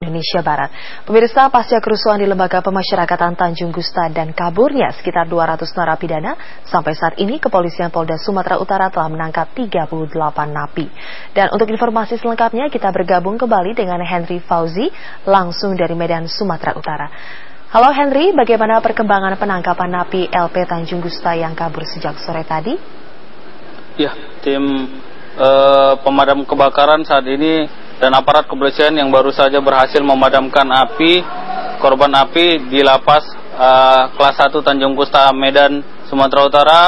Indonesia Barat. Pemirsa pasca kerusuhan di Lembaga Pemasyarakatan Tanjung Gusta dan kaburnya sekitar 200 narapidana, sampai saat ini Kepolisian Polda Sumatera Utara telah menangkap 38 napi. Dan untuk informasi selengkapnya kita bergabung kembali dengan Henry Fauzi langsung dari Medan, Sumatera Utara. Halo Henry, bagaimana perkembangan penangkapan napi LP Tanjung Gusta yang kabur sejak sore tadi? Ya, tim uh, pemadam kebakaran saat ini dan aparat kebersihan yang baru saja berhasil memadamkan api korban api di lapas uh, kelas 1 Tanjung Kusta Medan Sumatera Utara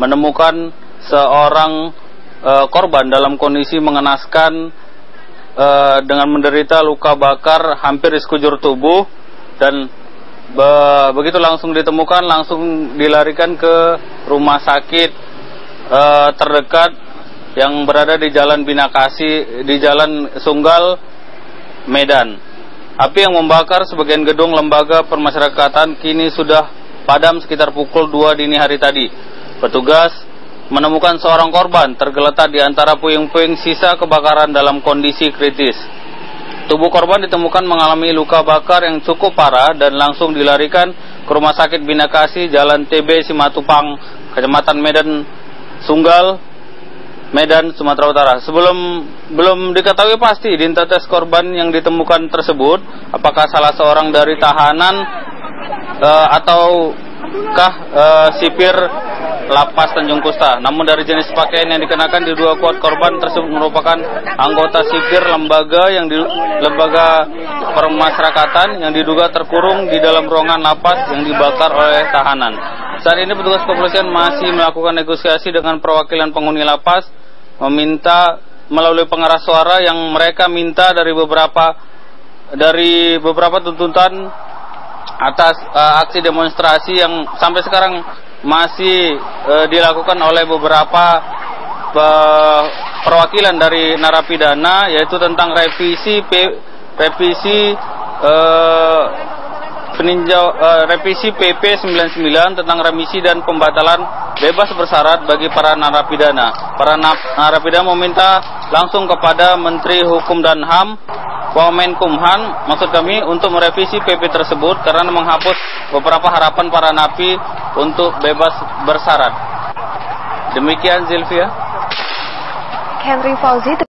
menemukan seorang uh, korban dalam kondisi mengenaskan uh, dengan menderita luka bakar hampir di sekujur tubuh. Dan be begitu langsung ditemukan langsung dilarikan ke rumah sakit uh, terdekat yang berada di Jalan Binakasi di Jalan Sunggal Medan. Api yang membakar sebagian gedung lembaga permasyarakatan kini sudah padam sekitar pukul 2 dini hari tadi. Petugas menemukan seorang korban tergeletak di antara puing-puing sisa kebakaran dalam kondisi kritis. Tubuh korban ditemukan mengalami luka bakar yang cukup parah dan langsung dilarikan ke Rumah Sakit Binakasi Jalan TB Simatupang, Kecamatan Medan Sunggal, Medan, Sumatera Utara. Sebelum belum diketahui pasti identitas korban yang ditemukan tersebut, apakah salah seorang dari tahanan uh, ataukah uh, sipir lapas Tanjung Kusta. Namun dari jenis pakaian yang dikenakan di dua kuat korban tersebut merupakan anggota sipir lembaga yang di lembaga permasyarakatan yang diduga terkurung di dalam ruangan lapas yang dibakar oleh tahanan. Saat ini petugas kepolisian masih melakukan negosiasi dengan perwakilan penghuni lapas meminta melalui pengeras suara yang mereka minta dari beberapa dari beberapa tuntutan atas uh, aksi demonstrasi yang sampai sekarang masih uh, dilakukan oleh beberapa uh, perwakilan dari narapidana yaitu tentang revisi revisi uh, peninjau uh, revisi PP 99 tentang remisi dan pembatalan bebas bersyarat bagi para narapidana. Para narapidana meminta langsung kepada Menteri Hukum dan HAM Wamenkumhan maksud kami untuk merevisi PP tersebut karena menghapus beberapa harapan para napi untuk bebas bersyarat. Demikian Zilvia. Henry Fauzi